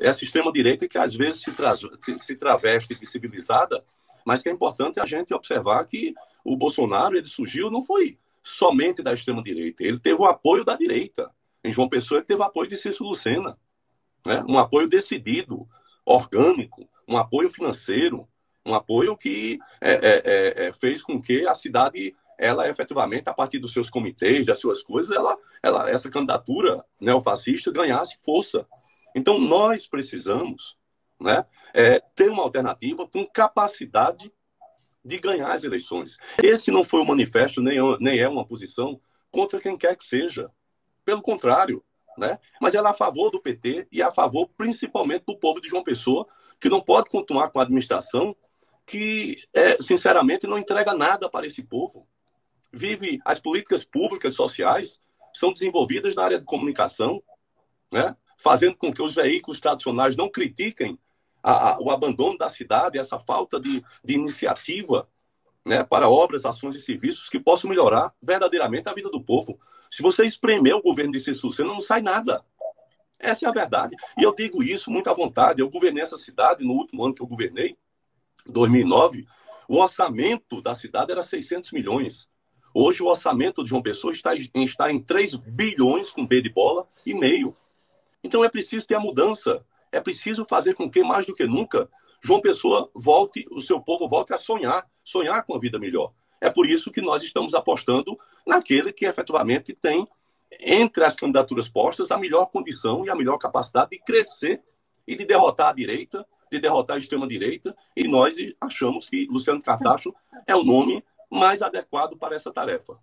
essa extrema-direita que às vezes se, tra se traveste de civilizada, mas que é importante a gente observar que o Bolsonaro ele surgiu não foi somente da extrema-direita, ele teve o apoio da direita. Em João Pessoa, ele teve o apoio de Cícero Lucena, né? um apoio decidido, orgânico, um apoio financeiro, um apoio que é, é, é, é fez com que a cidade ela efetivamente, a partir dos seus comitês, das suas coisas, ela, ela, essa candidatura neofascista ganhasse força. Então, nós precisamos né, é, ter uma alternativa com capacidade de ganhar as eleições. Esse não foi o manifesto, nem, nem é uma posição contra quem quer que seja. Pelo contrário, né? mas ela é a favor do PT e é a favor principalmente do povo de João Pessoa, que não pode continuar com a administração que, é, sinceramente, não entrega nada para esse povo. Vive as políticas públicas sociais são desenvolvidas na área de comunicação, né? Fazendo com que os veículos tradicionais não critiquem a, a, o abandono da cidade, essa falta de, de iniciativa né, para obras, ações e serviços que possam melhorar verdadeiramente a vida do povo. Se você espremer o governo de Cícero Lucena, não sai nada. Essa é a verdade. E eu digo isso muito à vontade. Eu governei essa cidade no último ano que eu governei, 2009. O orçamento da cidade era 600 milhões. Hoje o orçamento de João Pessoa está, está em 3 bilhões com B de bola e meio. Então é preciso ter a mudança. É preciso fazer com que, mais do que nunca, João Pessoa volte, o seu povo volte a sonhar, sonhar com a vida melhor. É por isso que nós estamos apostando naquele que efetivamente tem, entre as candidaturas postas, a melhor condição e a melhor capacidade de crescer e de derrotar a direita, de derrotar a extrema-direita, e nós achamos que Luciano Cartacho é o nome mais adequado para essa tarefa.